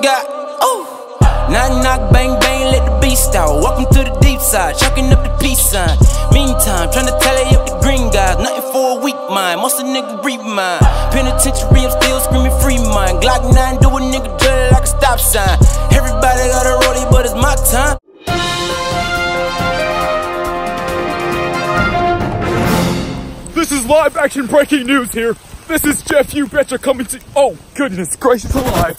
niggas got. Ooh. Knock, knock, bang, bang, let the beast out. Welcome to the deep side, chalking up the peace sign. Meantime, trying to tally up the green guys. Nothing for a weak mind, most a nigga reap mine. Penitentiary, I'm still screaming free mind. Glock 9 do a nigga dirty like a stop sign. Everybody got a rollie, but it's my time. This is live action breaking news here. This is Jeffu Betcha coming to. Oh, goodness gracious alive.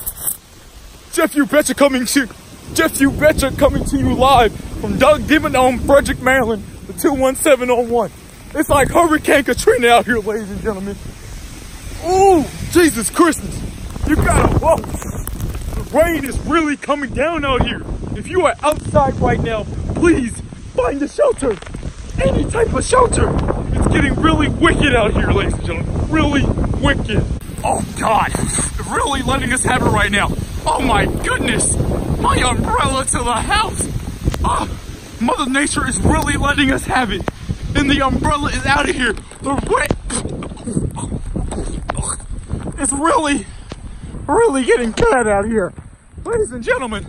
Jeffu Betcha coming to. Jeffu Betcha coming to you live from Doug Dimmadome, Frederick, Maryland, the 21701. It's like Hurricane Katrina out here, ladies and gentlemen. Ooh, Jesus Christmas. You gotta, whoa. The rain is really coming down out here. If you are outside right now, please find a shelter. Any type of shelter. It's getting really wicked out here, ladies and gentlemen. Really wicked. Oh God, really letting us have it right now. Oh my goodness, my umbrella to the house. Ah, Mother Nature is really letting us have it. And the umbrella is out of here. The wet. It's really, really getting bad out here. Ladies and gentlemen.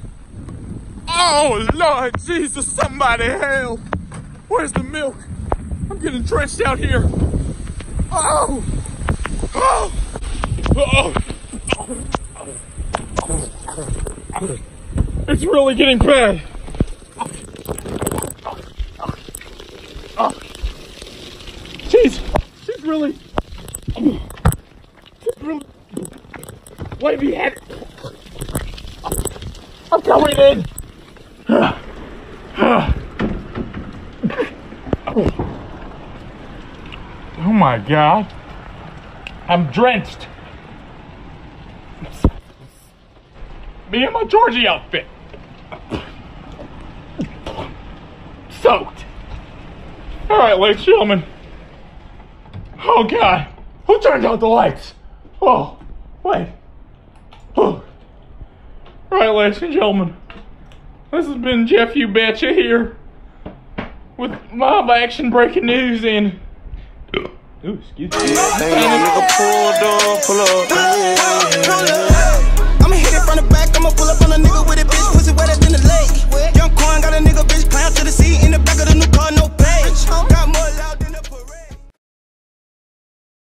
Oh Lord Jesus, somebody help. Where's the milk? I'm getting drenched out here. Oh! Oh! Oh! It's really getting bad. She's really. She's really. Wait, me head. I'm going in. Oh my god. I'm drenched. Me in my Georgie outfit. Soaked. Alright, ladies and gentlemen. Oh god. Who turned out the lights? Oh, wait. Oh. Alright, ladies and gentlemen. This has been Jeffu Betcha here with mob action breaking news and Ooh, excuse me. Hey, nigga, pull up, pull up.